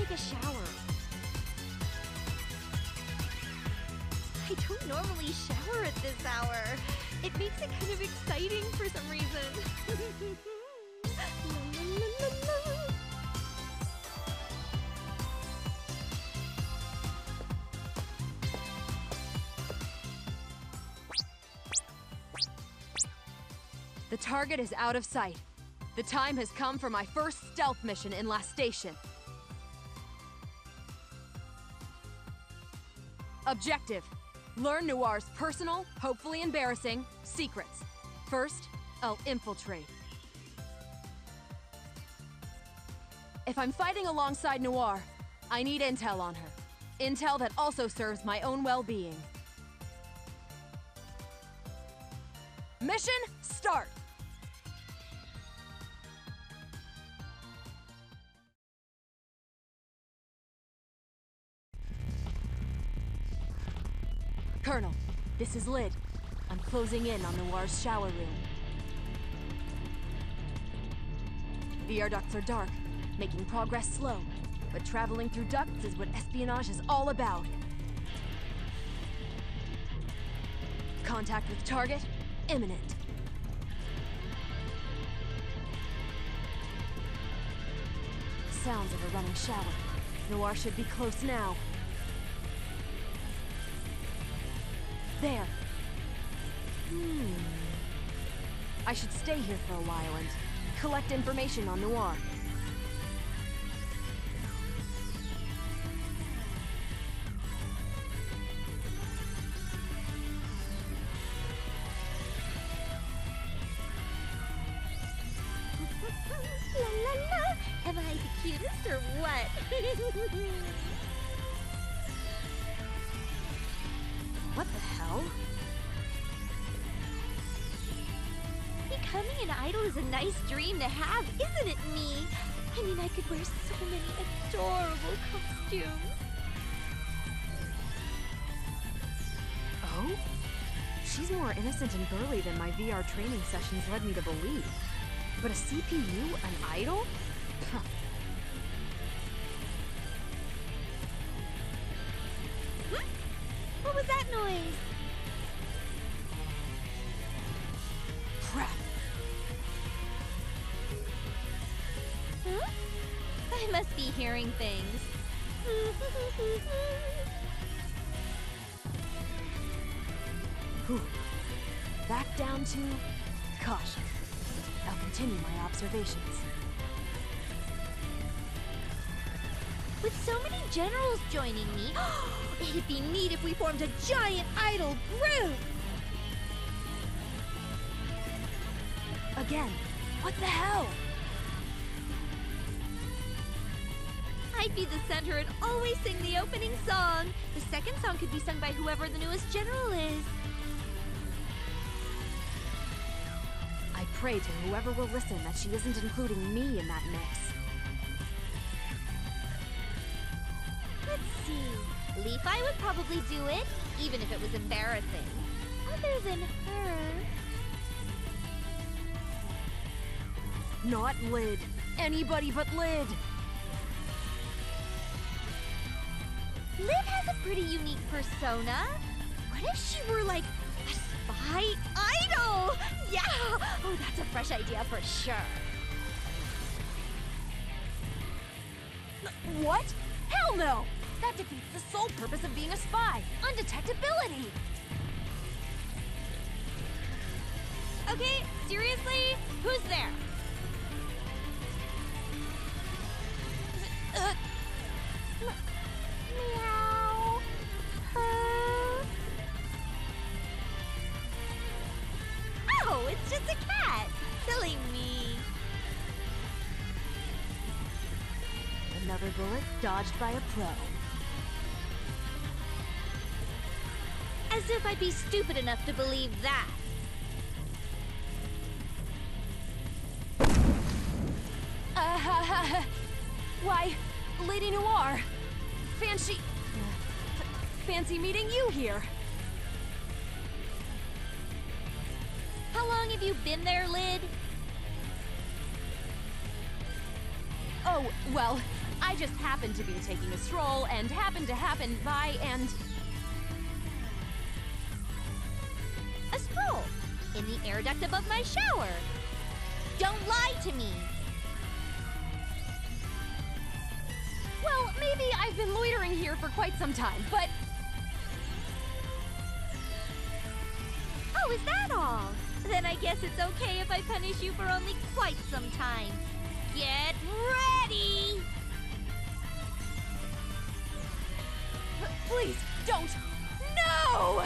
take a shower. I don't normally shower at this hour. It makes it kind of exciting for some reason. The target is out of sight. The time has come for my first stealth mission in Lastation. Objective. Learn Noire's personal, hopefully embarrassing, secrets. First, I'll infiltrate. If I'm fighting alongside Noire, I need intel on her. Intel that also serves my own well-being. Mission start! Colonel, this is Lid. I'm closing in on Noire's shower room. The air ducts are dark, making progress slow. But traveling through ducts is what espionage is all about. Contact with target, imminent. Sounds of a running shower. Noire should be close now. There. Hmm. I should stay here for a while and collect information on Noire. La la la! Am I the cutest or what? What the Becoming an idol is a nice dream to have, isn't it, me? I mean, I could wear so many adorable costumes. Oh? She's more innocent and girly than my VR training sessions led me to believe. But a CPU? An idol? I must be hearing things. Back down to caution. I'll continue my observations. With so many generals joining me, it'd be neat if we formed a giant idol group! Again, what the hell? I'd be the center and always sing the opening song. The second song could be sung by whoever the newest general is. I pray to whoever will listen that she isn't including me in that mix. Let's see. Leafy would probably do it, even if it was embarrassing. Other than her. Not Lid. Anybody but Lid. Lid has a pretty unique persona. What if she were like a spy idol? Yeah! Oh, that's a fresh idea for sure. What? Hell no! That defeats the sole purpose of being a spy undetectability! Okay, seriously? Who's there? Another bullet dodged by a pro. As if I'd be stupid enough to believe that. Uh, why, Lady Noire. Fancy. fancy meeting you here. How long have you been there, Lid? Oh, well, I just happened to be taking a stroll and happened to happen by and. A stroll in the air duct above my shower. Don't lie to me. Well, maybe I've been loitering here for quite some time, but Oh, is that all? Then I guess it's okay if I punish you for only quite some time. Get ready! Please don't. No!